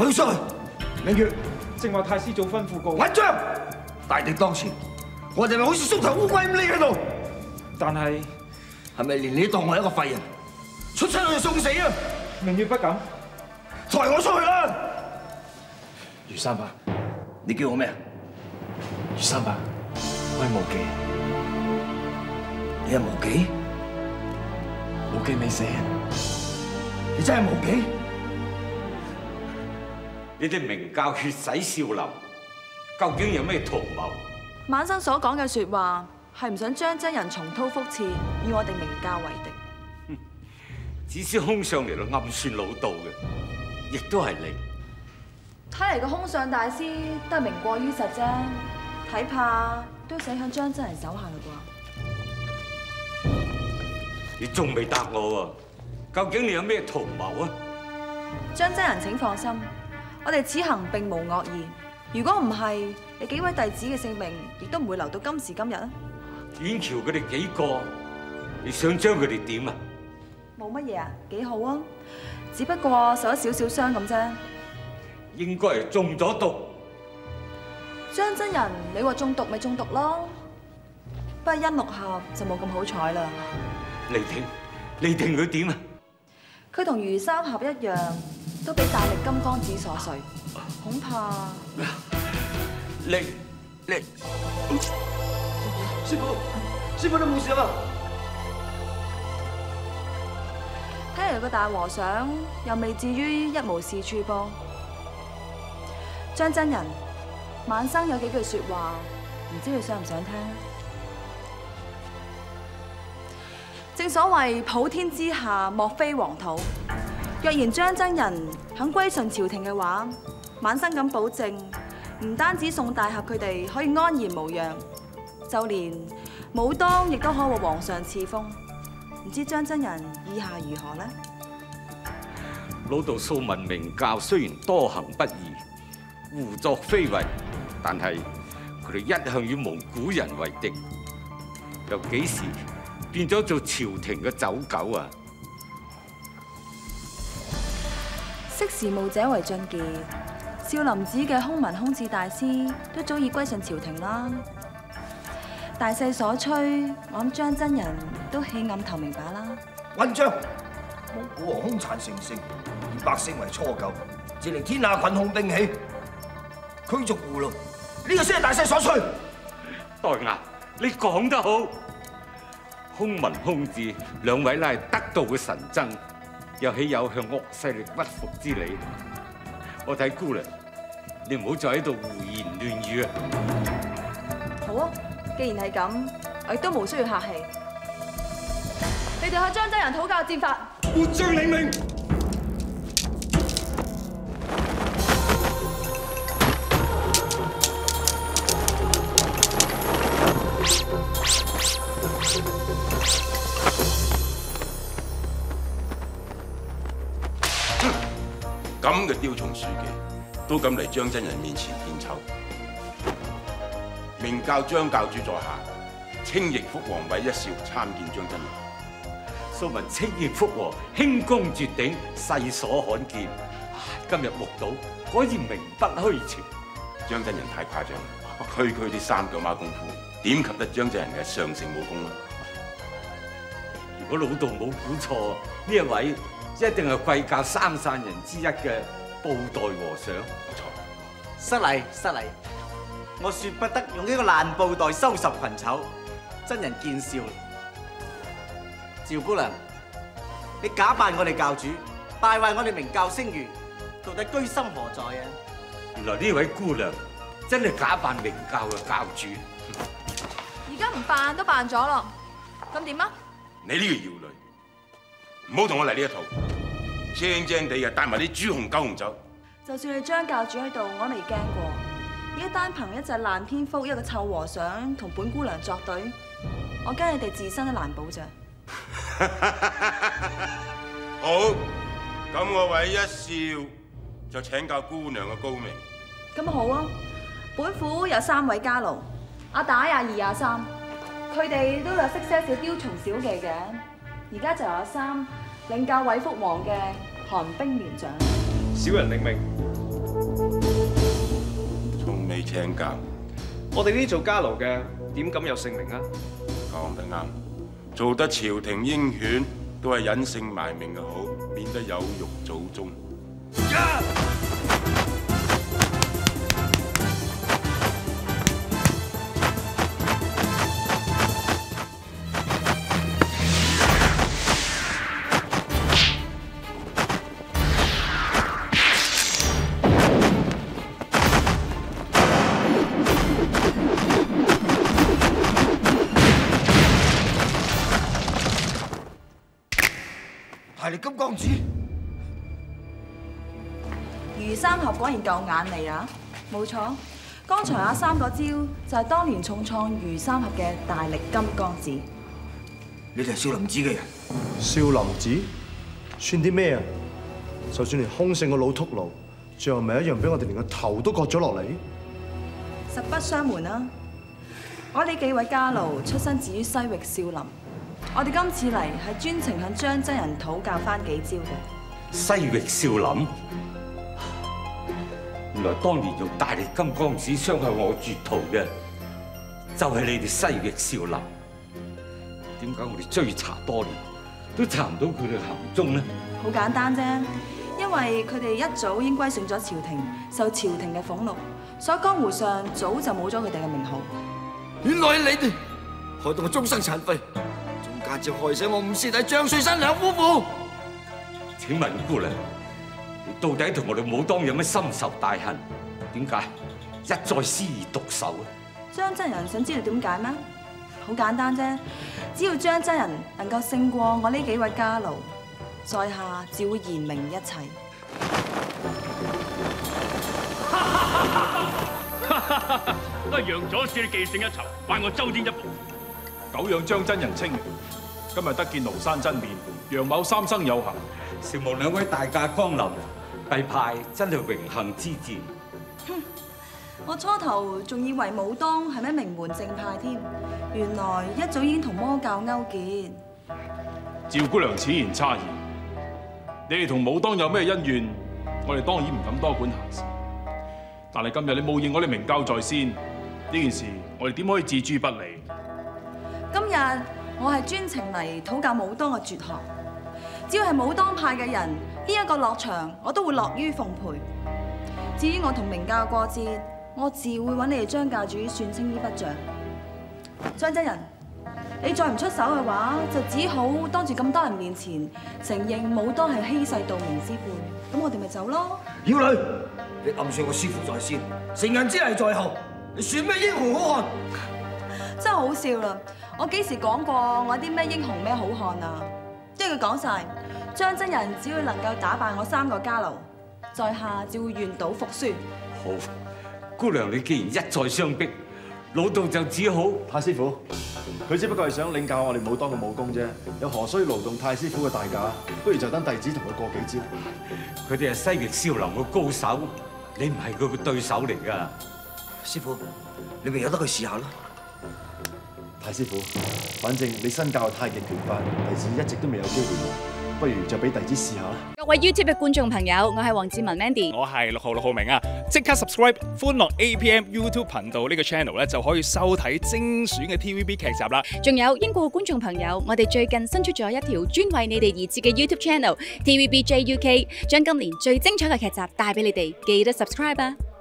我要出去。明月，正話太師祖吩咐過，穩章，大敵當前，我哋咪好似縮頭烏龜咁匿喺度，但係係咪連你當我係一個廢人？出親我就送死啊！明月不敢。抬我出去啦！余三伯，你叫我咩啊？余三伯，我係無忌，你係無忌？無忌未死啊！你真係無忌？你哋明教血洗少林，究竟有咩圖謀？晚生所講嘅說話係唔想張真人重蹈覆轍，以我哋明教為敵。只是空上嚟到暗算老道嘅，亦都係你。睇嚟個空相大師都係名過於實啫，睇怕都死喺張真人手下啦你仲未答我喎？究竟你有咩圖謀啊？啩？張真人請放心，我哋此行並無惡意。如果唔係，你幾位弟子嘅性命亦都唔會留到今時今日啊！遠橋佢哋幾個，你想將佢哋點啊？冇乜嘢啊，幾好啊，只不過受咗少少傷咁啫。應該係中咗毒。張真人，你話中毒咪中毒咯，不過殷六合就冇咁好彩啦。你聽，你聽佢點啊？佢同余三合一樣，都俾大力金剛指所碎，恐怕你你師傅，師傅都冇事啊嘛？睇嚟個大和尚又未至於一無是處噃。張真人，晚生有幾句說話，唔知你想唔想聽？正所謂普天之下莫非黃土，若然張真人肯歸順朝廷嘅話，晚生敢保證，唔單止宋大俠佢哋可以安然無恙，就連武當亦都可获皇上赐封。唔知張真人意下如何呢？老道素聞明教雖然多行不義，胡作非為，但係佢哋一向与蒙古人為敵，又幾時變咗做朝廷嘅走狗啊？識時務者為俊傑，少林寺嘅空文空智大師都早已歸順朝廷啦。大勢所趨，我諗張真人都棄暗投明把啦。混章，蒙古王兇殘成性，以百姓為初九，致令天下群雄並起，驅逐胡奴，呢個先係大勢所趨。代牙，你講得好，空文空智兩位乃係得道嘅神僧，又豈有向惡勢力屈服之理？我睇姑娘，你唔好再喺度胡言亂語啊！好啊，既然係咁，我亦都無需要客氣。你哋向張真人討教戰法。活將領命。咁嘅雕蟲鼠技都敢嚟張真人面前獻醜，明教張教主在下，清逆福王韋一笑參見張真人。素聞清逆福王輕功絕頂，世所罕見。今日目睹，果然名不虛傳。張真人太誇張啦，區區啲三腳馬功夫，點及得張真人嘅上乘武功啊？如果老道冇估錯，呢一位一定係貴教三散人之一嘅布袋和尚。冇錯，失禮失禮，我說不得用呢個爛布袋收拾群醜，真人見笑。趙姑娘，你假扮我哋教主，敗壞我哋明教聲譽，到底居心何在啊？原來呢位姑娘真係假扮明教嘅教主。而家唔扮都扮咗咯，咁點啊？你呢個妖女，唔好同我嚟呢一套，正正地啊帶埋啲豬紅狗紅走。就算你張教主喺度，我都未驚過。而家單憑一隻爛蝙蝠，一個臭和尚同本姑娘作對，我驚你哋自身都難保咋。好，咁我韋一笑就請教姑娘嘅高明。咁好啊！本府有三位家奴，阿打阿二阿三，佢哋都有識些少雕蟲小技嘅。而家就有阿三領教韦福王嘅寒冰連掌。小人领命。从未請教，我哋呢啲做家奴嘅點敢有姓名啊？講得啱。做得朝廷鷹犬，都係隱姓埋名嘅好，免得有辱祖宗。大力金剛指，余三合果然夠眼利啊！冇錯，剛才阿三嗰招就係當年重創余三合嘅大力金剛指。你哋係少林寺嘅人，少林寺算啲咩啊？就算連空性個老禿奴，最後咪一樣俾我哋連個頭都割咗落嚟。實不相瞞啦，我哋幾位家奴出身自於西域少林，我哋今次嚟係專程向張真人討教翻幾招嘅。西域少林，原來當年用大力金剛指傷害我絕徒嘅，就係你哋西域少林。點解我哋追查多年都查唔到佢哋行蹤呢？好簡單啫，因為佢哋一早已經歸順咗朝廷，受朝廷嘅俸祿，所以江湖上早就冇咗佢哋嘅名號。原來係你哋害到我終生殘廢，仲間接害死我五師弟張瑞山兩夫婦。請問姑娘，你到底同我哋武當有咩深仇大恨？點解一再施以毒手啊？張真人想知道點解咩？好簡單啫，只要張真人能夠勝過我呢幾位家奴，在下自會言明一切。都係楊左使你記性一籌，快我周天一步。久仰張真人清明，今日得見廬山真面，楊某三生有幸。承蒙兩位大驾光臨，帝派真係榮幸之至。哼我初頭仲以為武當係咩名門正派添，原來一早已經同魔教勾結。趙姑娘此言差矣，你哋同武當有咩恩怨，我哋當然唔敢多管閒事。但係今日你冒認我哋明教在先，呢件事我哋點可以置諸不理？今日我係專程嚟討教武當嘅絕學，只要係武當派嘅人，呢、一個落場我都會樂於奉陪。至於我同明教過節，我自會揾你哋張教主算清呢筆帳。張真人，你再唔出手嘅話，就只好當住咁多人面前承認武當係欺世盜名之輩，咁我哋咪走咯。妖女，你暗算我師傅在先，成人之禮在後，你算咩英雄好漢？真係好笑啦！我幾時講過我啲咩英雄咩好漢啊？一句講晒，張真人只要能夠打敗我三個家奴，在下就會願賭服輸。好，姑娘你既然一再相逼，老道就只好太師傅，佢只不過係想領教我哋武當嘅武功啫，有何須勞動太師傅嘅大駕？不如就等弟子同佢過幾招。佢哋係西域少林嘅高手，你唔係佢嘅對手嚟㗎。師傅，你咪由得佢試下咯。太師傅，反正你新教嘅太極拳法，弟子一直都未有機會用，不如就俾弟子試下啦。各位 YouTube 嘅觀眾朋友，我係黃志文 Mandy，我係六號六號明啊！即刻 subscribe 欢樂 APM YouTube 频道呢個 channel 咧，就可以收睇精選嘅 TVB 剧集啦。仲有英國嘅觀眾朋友，我哋最近新出咗一條專為你哋而設嘅 YouTube channel TVB JUK，將今年最精彩嘅劇集帶俾你哋，記得 subscribe 啊！